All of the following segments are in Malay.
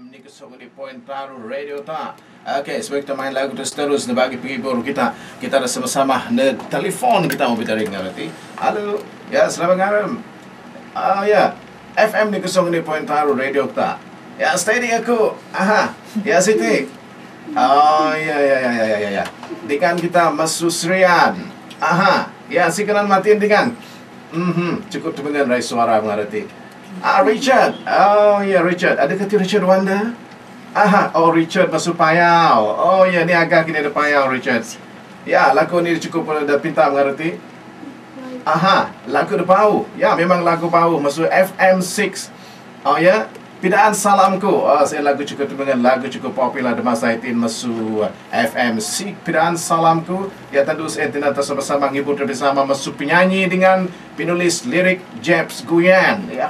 FM ni kesok di poin taru radio ta. Okey, sebab kita main lagu terus terus bagi penghibur kita. Kita ada sama-sama di telefon kita mau bicara dengan nanti. Halo, ya selamat malam. Ah ya, FM ni kesok di poin taru radio ta. Ya, steady aku. Aha, ya Siti. Oh ya ya ya ya ya ya. Dengan kita Masusrian. Aha, ya si kenan matiin dengan. Mhm, cukup dengan rai suara mengerti. Ah, Richard. Oh, ya yeah, Richard. Ada kata Richard Wanda? Aha, oh Richard masuk payau. Oh ya, yeah, ni agak kini ada payau Richard. Ya, lagu ni cukup dah pintar mengerti. Aha, lagu dah bau. Ya, memang lagu bau masuk FM6. Oh ya, yeah. Pidaan salamku. Oh, saya lagu cukup dengan lagu cukup popular di masa itu masuk FM si Pidaan salamku. Ya tentu saya tidak bersama menghibur bersama masuk penyanyi dengan penulis lirik Jeps Guyan. Ya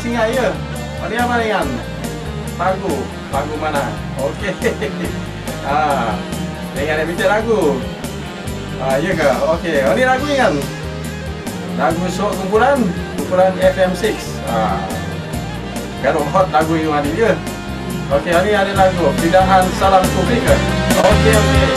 singai ya. Ada apa dengan lagu? Lagu mana? Okey. ah, dengan yang bincang lagu. Ah, ya ke? Okey. Ini lagu kan? Lagu sok kumpulan, kumpulan FM6. Ah. Kalau hot lagu yang ada dia. Okey, ini ada lagu. Pidaan Salam Kufri ke? Okey, okey.